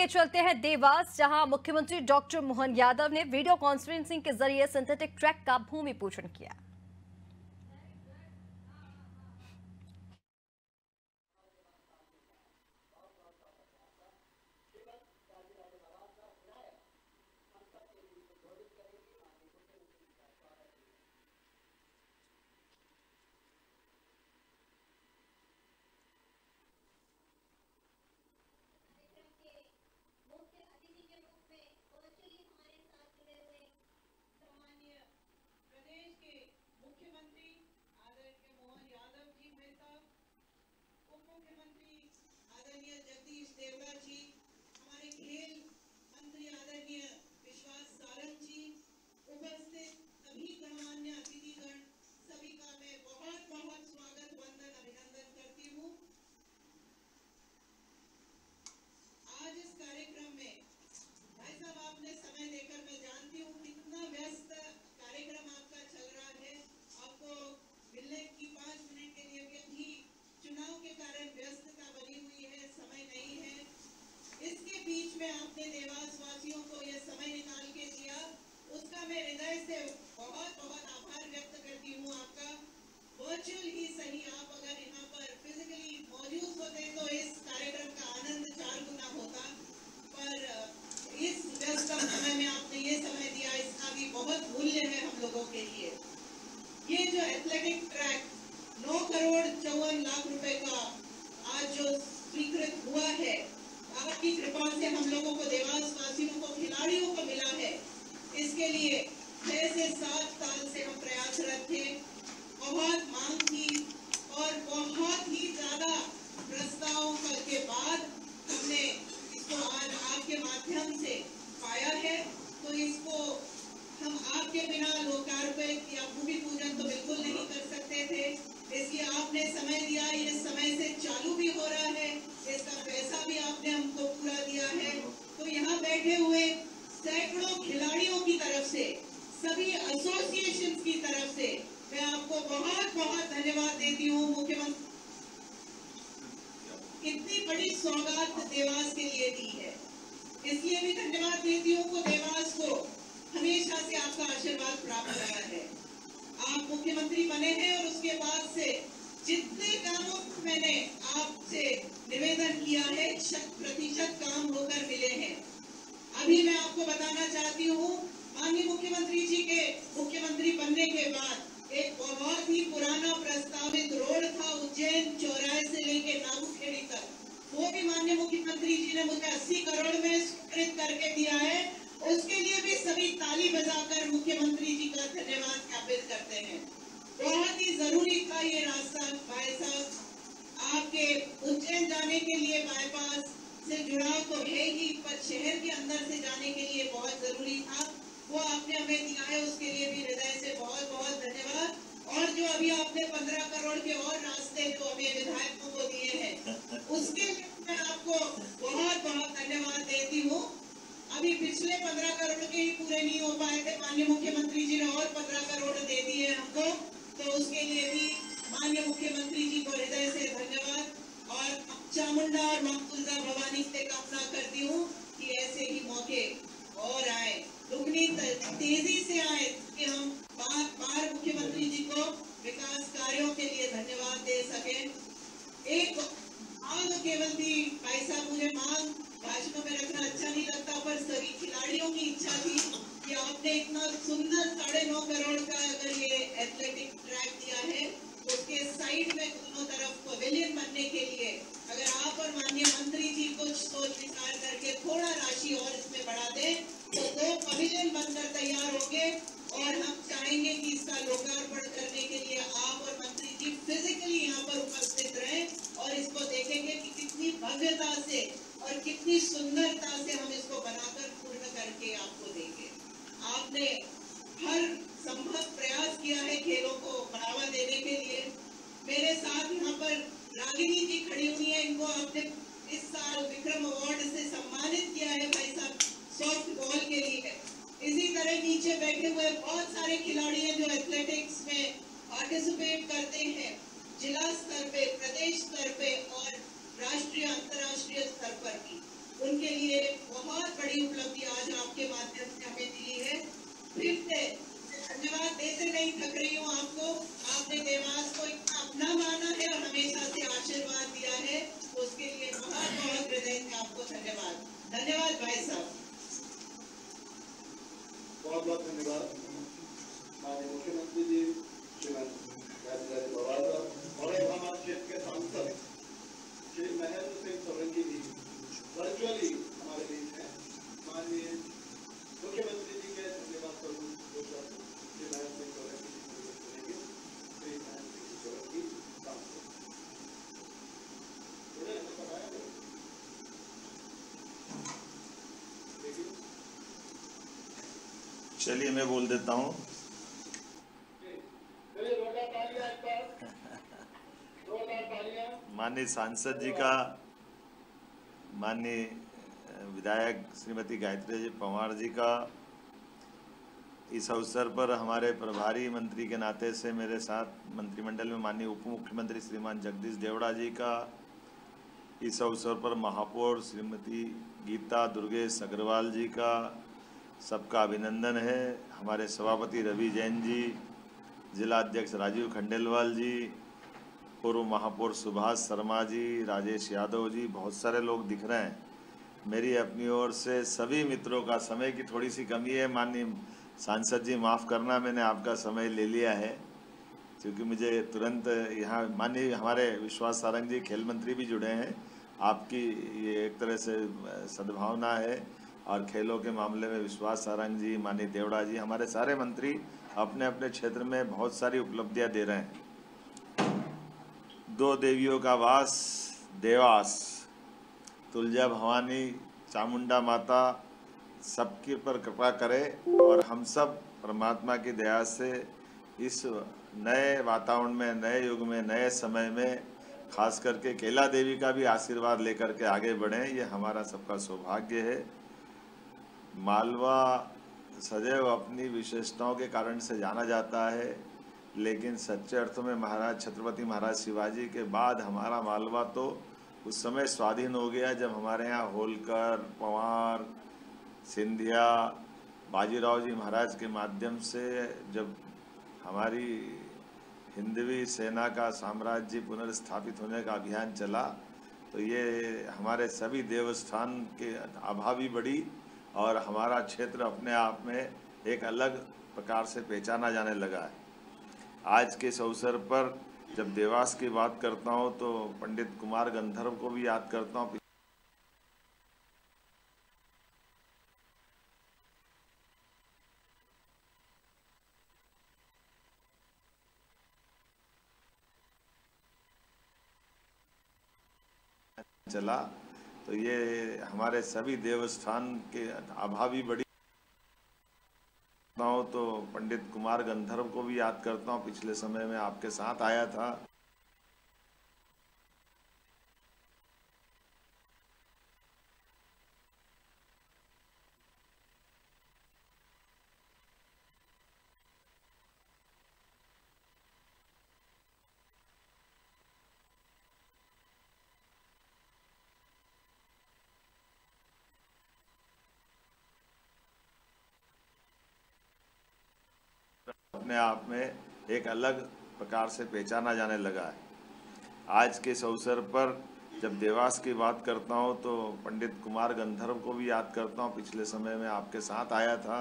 चलिए चलते हैं देवास, जहाँ मुख्यमंत्री डॉक्टर मोहन यादव ने वीडियो कॉन्फ्रेंसिंग के ज़रिए सिंथेटिक ट्रैक का भूमि पूजन किया मुख्य अतिथि के रूप में वर्चुअली हमारे साथ जुड़े हुए सम्मान्य प्रदेश के मुख्यमंत्री आदरणीय मोहन यादव जी भाई साहब उप मुख्यमंत्री आदरणीय जगदीश देवड़ा जी हमारे खेल मंत्री आदरणीय विश्वास सारंग जी उपस्थित सभी गणमान्य अतिथिगण सभी का मैं बहुत बहुत स्वागत वंदन अभिनंदन करती हूँ आज इस कार्यक्रम में भाई साहब आपने समय देकर मैं जानती हूँ कितना व्यस्त कार्यक्रम आपका चल रहा है आपको मिलने की पाँच मिनट के लिए भी चुनाव के कारण व्यस्तता बनी हुई है समय नहीं है इसके बीच में आपने देवास वासियों को यह समय निकाल के दिया। उसका मैं हृदय से बहुत बहुत आभार व्यक्त करती हूँ आपका। वर्चुअल ही सही, आप अगर यहाँ पर फिजिकली मौजूद होते तो इस कार्यक्रम का आनंद चार गुना होता। पर इस व्यस्त समय में आपने ये समय दिया, इसका भी बहुत मूल्य है हम लोगों के लिए। ये जो एथलेटिक ट्रैक नौ करोड़ चौवन लाख रुपए का आज जो आपकी कृपा से हम लोगों को देवास वासियों को, खिलाड़ियों को मिला है। इसके लिए छह से सात साल से हम प्रयासरत थे बहुत मांग थी और बहुत ही ज़्यादा प्रस्तावों का- बाद हमने इसको आज आपके माध्यम से पाया है। तो इसको हम आपके बिना लोकार्पित या भूमि पूजन तो बिल्कुल नहीं कर सकते थे। इसलिए आपने समय दिया, ये समय से चालू भी हो रहा है। इसका पैसा भी आपने हमको पूरा दिया है तो यहाँ बैठे हुए सैकड़ों खिलाड़ियों की तरफ़ से, सभी एसोसिएशन की तरफ़ से, मैं आपको बहुत बहुत धन्यवाद देती हूँ मुख्यमंत्री। इतनी बड़ी सौगात देवास के लिए दी है। इसलिए भी धन्यवाद देती हूँ को देवास को हमेशा से आपका आशीर्वाद प्राप्त रहा है। आप मुख्यमंत्री बने हैं और उसके बाद से जितने कामों मैंने आपसे निवेदन किया है, शत प्रतिशत काम होकर मिले हैं। अभी मैं आपको बताना चाहती हूँ, माननीय मुख्यमंत्री जी के, मुख्यमंत्री बनने के बाद एक बहुत ही पुराना प्रस्तावित रोड था उज्जैन चौराहे से लेके नागुखेड़ी तक। वो भी माननीय मुख्यमंत्री जी ने मुझे 80 करोड़ में स्वीकृत करके दिया है। उसके लिए भी सभी ताली बजाकर मुख्यमंत्री जी का धन्यवाद ज्ञापित करते हैं। बहुत ही ज़रूरी था ये रास्ता, भाई साहब। आपके उज्जैन जाने के लिए बाईपास से जुड़ाव तो है ही, पर शहर के अंदर से जाने के लिए बहुत ज़रूरी था। वो आपने हमें दिया है, उसके लिए भी हृदय से बहुत बहुत धन्यवाद। और जो अभी आपने पंद्रह करोड़ के और रास्ते जो अभी विधायकों को दिए हैं, उसके लिए मैं आपको बहुत बहुत धन्यवाद देती हूँ। अभी पिछले पंद्रह करोड़ के ही पूरे नहीं हो पाए थे। माननीय मुख्यमंत्री जी ने और पंद्रह करोड़ दे दिए हमको। तो उसके लिए भी माननीय मुख्यमंत्री जी को हृदय से धन्यवाद और चामुंडा और मकबूजा भवानी से कामना करती हूँ कि ऐसे ही मौके और आए। रुकनी तेज़ी से आए कि हम बार बार मुख्यमंत्री जी को विकास कार्यों के लिए धन्यवाद दे सके एक मांग केवल थी भाई साहब मुझे मांग भाषणों में रखना अच्छा नहीं लगता पर सभी खिलाड़ियों की इच्छा थी कि आपने इतना सुंदर साढ़े नौ करोड़ का अगर ये एथलेटिक ट्रैक दिया है तो उसके साइड में दोनों तरफ़ पवेलियन बनने के लिए अगर आप और माननीय मंत्री जी कुछ सोच विचार करके थोड़ा राशि और इसमें बढ़ा दें तो दो पवेलियन बनकर तैयार होंगे और हम चाहेंगे कि इसका लोकार्पण करने के लिए आप और मंत्री जी फिजिकली यहाँ पर उपस्थित रहें और इसको देखेंगे कि कितनी भव्यता से और कितनी सुंदरता से हम इसको बनाकर पूर्ण करके आपको देंगे आपने हर संभव प्रयास किया है खेलों को बढ़ावा देने के लिए मेरे साथ यहाँ पर रागिनी जी खड़ी हुई है। इनको आपने इस साल विक्रम अवार्ड से सम्मानित किया है भाई साहब सॉफ्ट बॉल के लिए। इसी तरह नीचे बैठे हुए बहुत सारे खिलाड़ी हैं जो एथलेटिक्स में पार्टिसिपेट करते हैं। जिला स्तर पे, प्रदेश स्तर पे और राष्ट्रीय, अंतर्राष्ट्रीय स्तर पर भी। उनके लिए बहुत बड़ी उपलब्धि आज आपके माध्यम से हमें मिली है। फिर से धन्यवाद, देते नहीं थक रही हूँ आपको। आपने देवास को इतना अपना माना है और हमेशा से आशीर्वाद दिया है तो उसके लिए बहुत बहुत हृदय से आपको धन्यवाद। धन्यवाद भाई साहब। बहुत बहुत धन्यवाद। माननीय मुख्यमंत्री जी श्रीमान राज्य साहब और अब हमारे क्षेत्र के सांसद श्री महेंद्र सिंह सोलंकी जी वर्चुअली हमारे बीच हैं माननीय मुख्यमंत्री जी के धन्यवाद स्वरूप दो शब्द श्री महेंद्र सिंह सोलंकी जी को सुनेंगे श्री महेंद्र सिंह सोलंकी सांसद थोड़े ऐसा बताया करो। देखिए चलिए मैं बोल देता हूँ। माननीय सांसद जी का, माननीय विधायक श्रीमती गायत्री जी पवार जी का, इस अवसर पर हमारे प्रभारी मंत्री के नाते से मेरे साथ मंत्रिमंडल में माननीय उप मुख्यमंत्री श्रीमान जगदीश देवड़ा जी का, इस अवसर पर महापौर श्रीमती गीता दुर्गेश अग्रवाल जी का सबका अभिनंदन है। हमारे सभापति रवि जैन जी जिला अध्यक्ष राजीव खंडेलवाल जी, पूर्व महापौर सुभाष शर्मा जी, राजेश यादव जी, बहुत सारे लोग दिख रहे हैं। मेरी अपनी ओर से सभी मित्रों का समय की थोड़ी सी कमी है। माननीय सांसद जी, माफ़ करना, मैंने आपका समय ले लिया है। क्योंकि मुझे तुरंत यहाँ माननीय हमारे विश्वास सारंग जी, खेल मंत्री भी जुड़े हैं। आपकी ये एक तरह से सद्भावना है। और खेलों के मामले में विश्वास सारंग जी मानी देवड़ा जी, हमारे सारे मंत्री अपने अपने क्षेत्र में बहुत सारी उपलब्धियाँ दे रहे हैं। दो देवियों का वास, देवास, तुलजा भवानी, चामुंडा माता, सबके पर कृपा करे और हम सब परमात्मा की दया से इस नए वातावरण में, नए युग में, नए समय में खास करके केला देवी का भी आशीर्वाद लेकर के आगे बढ़ें, ये हमारा सबका सौभाग्य है। मालवा सदैव अपनी विशेषताओं के कारण से जाना जाता है, लेकिन सच्चे अर्थों में महाराज छत्रपति महाराज शिवाजी के बाद हमारा मालवा तो उस समय स्वाधीन हो गया जब हमारे यहाँ होलकर, पवार, सिंधिया, बाजीराव जी महाराज के माध्यम से जब हमारी हिंदवी सेना का साम्राज्य पुनर्स्थापित होने का अभियान चला तो ये हमारे सभी देवस्थान के अभावी बढ़ी। और हमारा क्षेत्र अपने आप में एक अलग प्रकार से पहचाना जाने लगा है। आज के इस अवसर पर जब देवास की बात करता हूँ तो पंडित कुमार गंधर्व को भी याद करता हूँ। चला। तो ये हमारे सभी देवस्थान के अभावी बड़ी तो पंडित कुमार गंधर्व को भी याद करता हूँ। पिछले समय में आपके साथ आया था। अपने आप में एक अलग प्रकार से पहचाना जाने लगा है। आज के इस अवसर पर जब देवास की बात करता हूँ तो पंडित कुमार गंधर्व को भी याद करता हूँ। पिछले समय में आपके साथ आया था।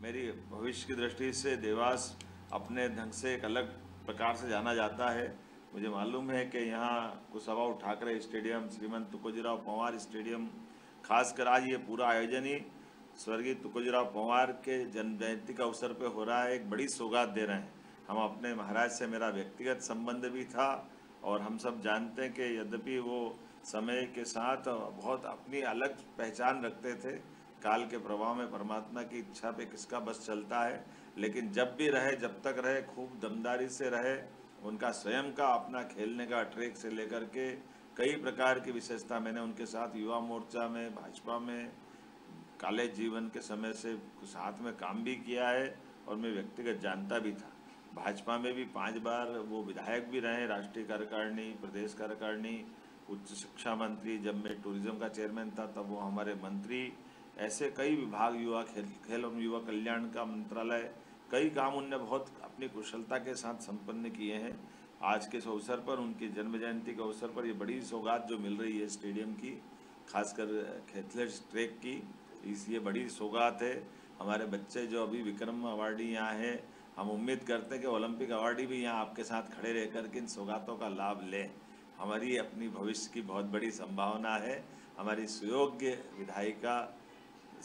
मेरी भविष्य की दृष्टि से देवास अपने ढंग से एक अलग प्रकार से जाना जाता है। मुझे मालूम है कि यहाँ कुशवाऊ ठाकरे स्टेडियम, श्रीमंत तुकोजीराव पवार स्टेडियम, खासकर आज ये पूरा आयोजन ही स्वर्गीय तुकोजीराव पवार के जन्म जयंती का अवसर पर हो रहा है, एक बड़ी सौगात दे रहे हैं। हम अपने महाराज से मेरा व्यक्तिगत संबंध भी था और हम सब जानते हैं कि यद्यपि वो समय के साथ बहुत अपनी अलग पहचान रखते थे काल के प्रभाव में परमात्मा की इच्छा पे किसका बस चलता है? लेकिन जब भी रहे, जब तक रहे, खूब दमदारी से रहे, उनका स्वयं का अपना खेलने का ट्रैक से लेकर के कई प्रकार की विशेषता मैंने उनके साथ युवा मोर्चा में, भाजपा में कॉलेज जीवन के समय से साथ में काम भी किया है और मैं व्यक्तिगत जानता भी था। भाजपा में भी पाँच बार वो विधायक भी रहे, राष्ट्रीय कार्यकारिणी, प्रदेश कार्यकारिणी, उच्च शिक्षा मंत्री, जब मैं टूरिज़्म का चेयरमैन था, तब वो हमारे मंत्री ऐसे कई विभाग युवा खेल खेल और युवा कल्याण का मंत्रालय कई काम उनने बहुत अपनी कुशलता के साथ संपन्न किए हैं। आज के इस अवसर पर, उनकी जन्म जयंती के अवसर पर ये बड़ी सौगात जो मिल रही है स्टेडियम की, खासकर एथलेट्स ट्रैक की, इस ये बड़ी सौगात है। हमारे बच्चे जो अभी विक्रम अवार्डी यहाँ हैं, हम उम्मीद करते हैं कि ओलंपिक अवार्डी भी यहाँ आपके साथ खड़े रह कर के इन सौगातों का लाभ लें। हमारी अपनी भविष्य की बहुत बड़ी संभावना है। हमारी सुयोग्य विधायिका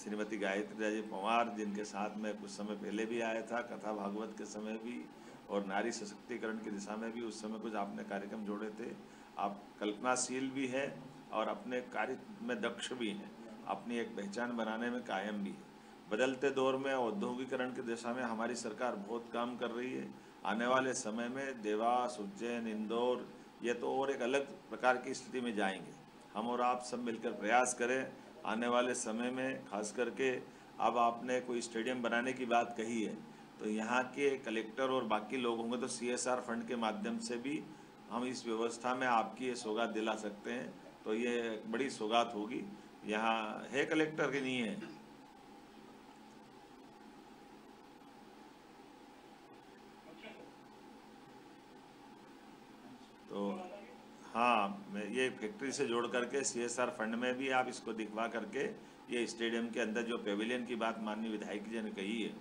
श्रीमती गायत्री राजे पवार, जिनके साथ में कुछ समय पहले भी आया था, कथा भागवत के समय भी और नारी सशक्तिकरण की दिशा में भी, उस समय कुछ आपने कार्यक्रम जोड़े थे। आप कल्पनाशील भी हैं और अपने कार्य में दक्ष भी हैं। अपनी एक पहचान बनाने में कायम भी है। बदलते दौर में औद्योगिकरण की दिशा में हमारी सरकार बहुत काम कर रही है। आने वाले समय में देवास, उज्जैन, इंदौर, ये तो और एक अलग प्रकार की स्थिति में जाएँगे। हम और आप सब मिलकर प्रयास करें आने वाले समय में, खास करके अब आपने कोई स्टेडियम बनाने की बात कही है तो यहाँ के कलेक्टर और बाकी लोग होंगे तो सीएसआर फंड के माध्यम से भी हम इस व्यवस्था में आपकी ये सौगात दिला सकते हैं। तो ये बड़ी सौगात होगी। यहाँ है कलेक्टर के नहीं है तो हाँ मैं ये फैक्ट्री से जोड़ करके सीएसआर फंड में भी आप इसको दिखवा करके ये स्टेडियम के अंदर जो पेविलियन की बात माननीय विधायक जी ने कही है,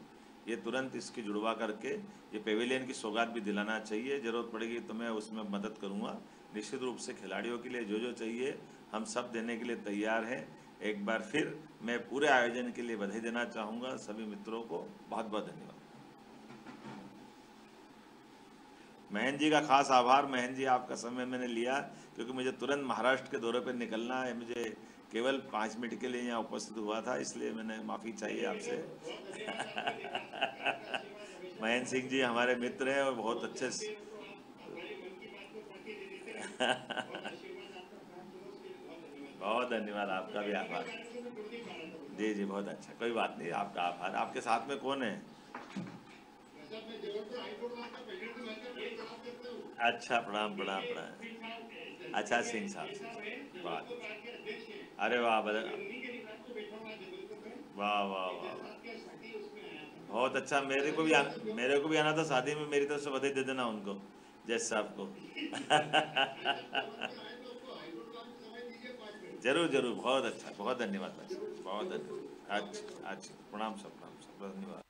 ये तुरंत इसकी जुड़वा करके ये पेविलियन की सौगात भी दिलाना चाहिए। ज़रूरत पड़ेगी तो मैं उसमें मदद करूँगा। निश्चित रूप से खिलाड़ियों के लिए जो जो चाहिए, हम सब देने के लिए तैयार हैं। एक बार फिर मैं पूरे आयोजन के लिए बधाई देना चाहूँगा। सभी मित्रों को बहुत बहुत धन्यवाद। महन जी का खास आभार महन जी आपका समय मैंने लिया, क्योंकि मुझे तुरंत महाराष्ट्र के दौरे पर निकलना है, मुझे केवल पाँच मिनट के लिए यहाँ उपस्थित हुआ था, इसलिए मैंने माफ़ी चाहिए आपसे। महेंद्र सिंह जी हमारे मित्र हैं और बहुत अच्छे बहुत धन्यवाद, आपका भी आभार। जी जी, बहुत अच्छा कोई बात नहीं, आपका आभार। आपके साथ में कौन है? अच्छा प्रणाम प्रणाम प्रणाम। अच्छा सिंह साहब। सिंह साहब, अरे वाह वाह वाह वाह बहुत अच्छा मेरे को भी आ, मेरे को भी आना था शादी में मेरी तरफ़ से बधाई दे देना उनको जज साहब को। ज़रूर ज़रूर बहुत अच्छा बहुत धन्यवाद बहुत धन्यवाद। अच्छा अच्छा प्रणाम सब प्रणाम सब धन्यवाद।